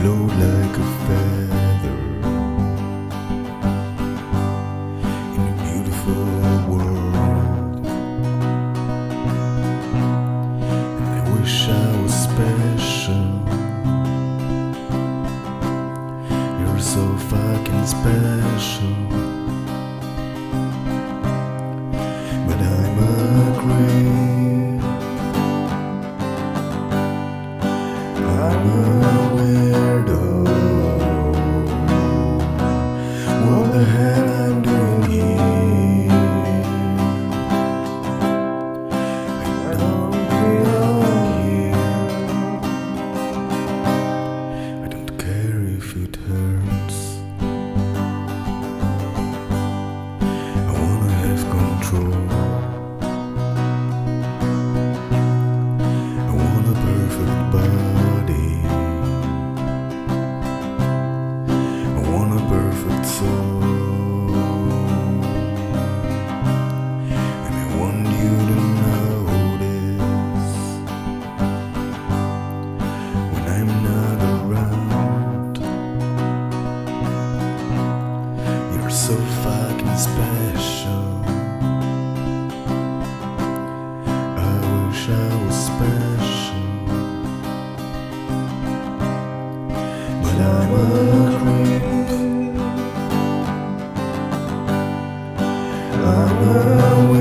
float like a feather in a beautiful world. And I wish I was special. You're so fucking special. But I'm a creep. I'm a control. I want a perfect body. I want a perfect soul. And I want you to notice when I'm not around. You're so fucking special. I'm a. I'm a